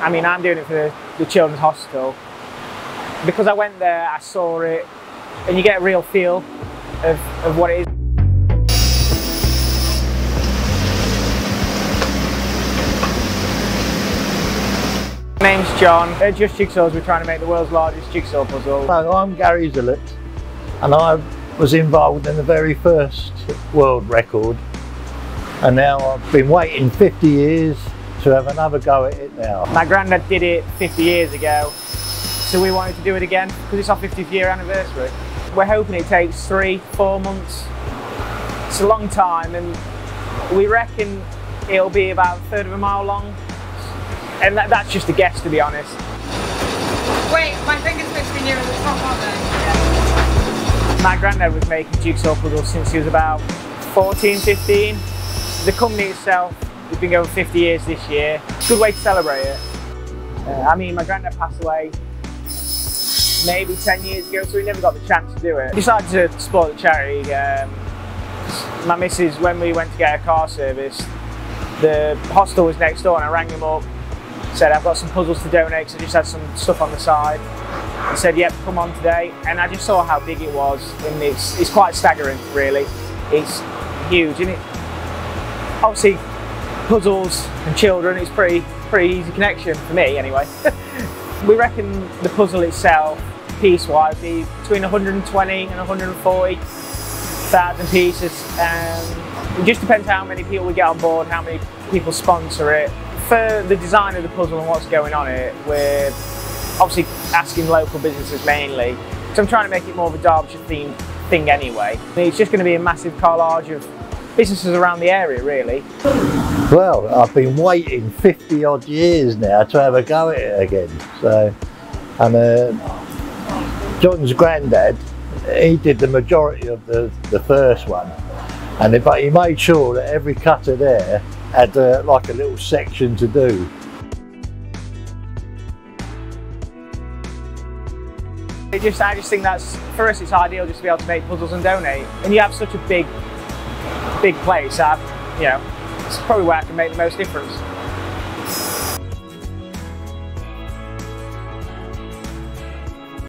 I mean, I'm doing it for the, the Children's Hospital. Because I went there, I saw it, and you get a real feel of, of what it is. My name's John. At Just Jigsaws, we're trying to make the world's largest jigsaw puzzle. Hello, I'm Gary Zillett and I was involved in the very first world record and now I've been waiting 50 years to have another go at it now. My granddad did it 50 years ago, so we wanted to do it again because it's our 50th year anniversary. We're hoping it takes three, four months. It's a long time and we reckon it'll be about a third of a mile long and that, that's just a guess, to be honest. Wait, my finger's supposed to be nearer the top, aren't they? My granddad was making jigsaw puzzles since he was about 14, 15. The company itself has been going 50 years this year. Good way to celebrate it. Uh, I mean, my granddad passed away maybe 10 years ago, so we never got the chance to do it. Decided to support the charity. Um, my missus, when we went to get a car service, the hostel was next door and I rang them up said I've got some puzzles to donate because I just had some stuff on the side. He said, yep, come on today. And I just saw how big it was and it's, it's quite staggering really. It's huge and it, obviously puzzles and children, it's pretty, pretty easy connection for me anyway. we reckon the puzzle itself, piece-wise, be between 120 and 140 thousand pieces. Um, it just depends how many people we get on board, how many people sponsor it, for the design of the puzzle and what's going on it, we're obviously asking local businesses mainly. So I'm trying to make it more of a Derbyshire themed thing anyway. It's just going to be a massive collage of businesses around the area really. Well, I've been waiting 50 odd years now to have a go at it again. So, and uh, John's granddad, he did the majority of the, the first one. And but he made sure that every cutter there had uh, like a little section to do. It just, I just think that's, for us it's ideal just to be able to make puzzles and donate. And you have such a big, big place, I, you know, it's probably where I can make the most difference.